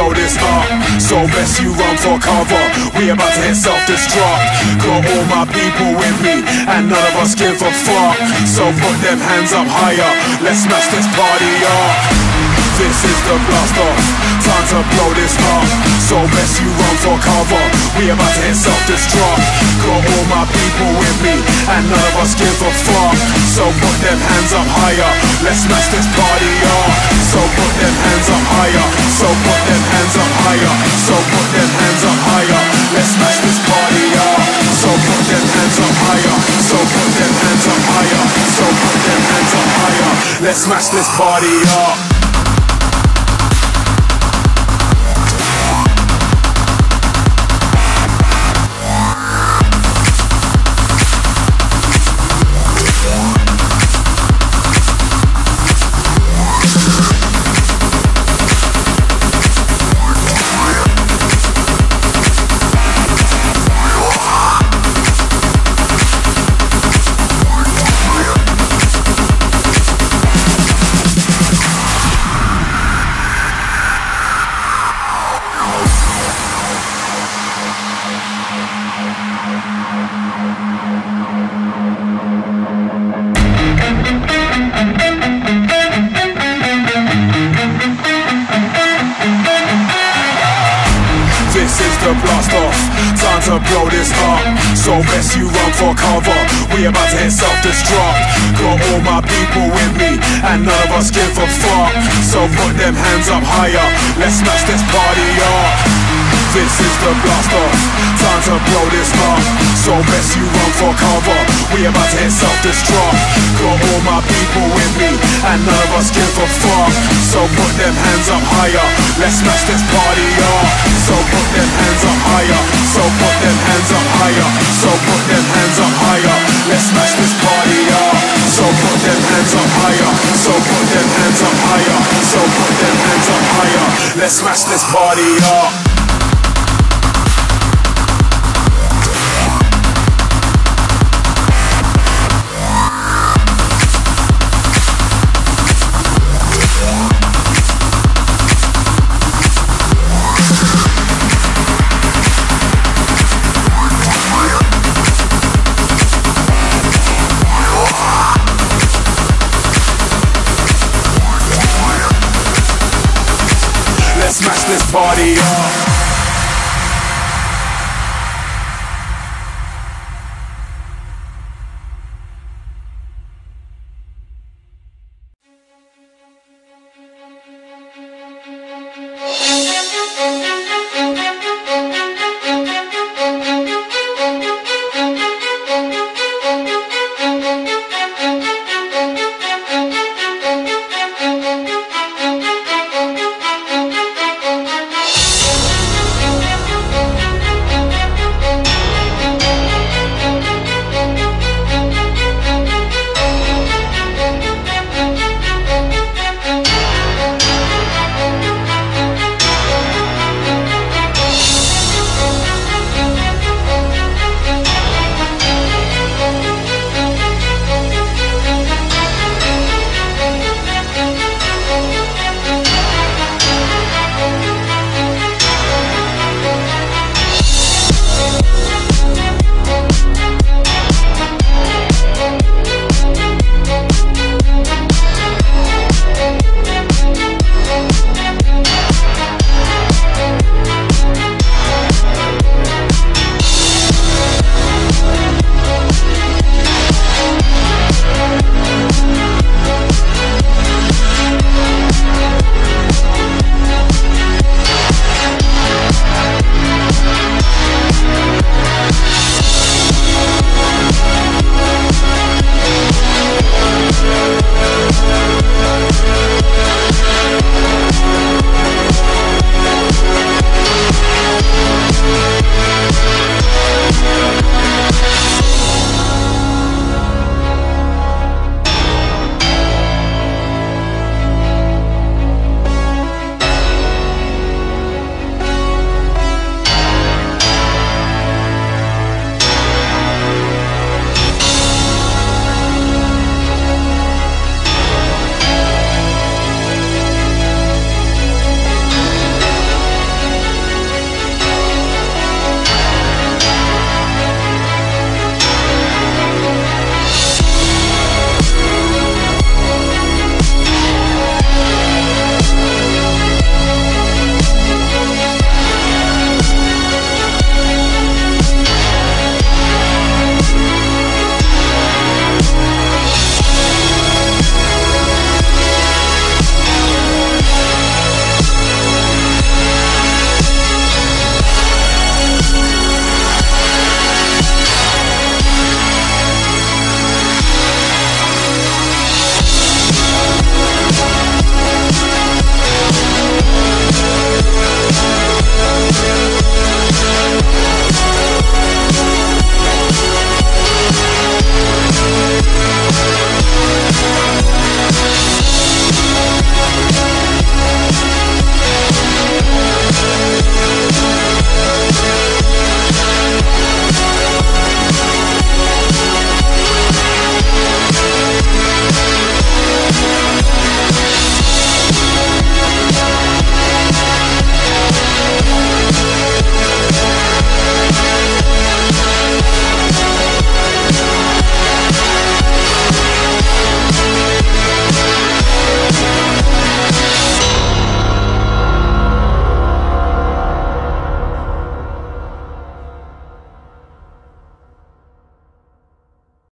blow this up. So best you run for cover. We about to hit self-destruct. Got all my people with me, and none of us give a fuck. So put them hands up higher. Let's smash this party up. This is the blast off Time to blow this up So best you run for cover We about to hit self-destruct Got all my people with me And none of us give a fuck So put them hands up higher Let's smash this party up So Let's smash this party up to blast off. Time to blow this up. So best you run for cover. We about to hit self-destruct. Got all my people with me And none of us give a fuck. So put them hands up higher. Let's smash this party up this is the blast off Time to blow this up. So best you run for cover. We about to hit self-destruct. Got all my people with me And none of us give a fuck. So put them hands up higher. Let's smash this party up. So put them hands up higher. So put them hands up higher. So put them hands up higher. Let's smash this party up. So put them hands up higher. So put them hands up higher. So put them hands up higher. Let's smash this party up this party up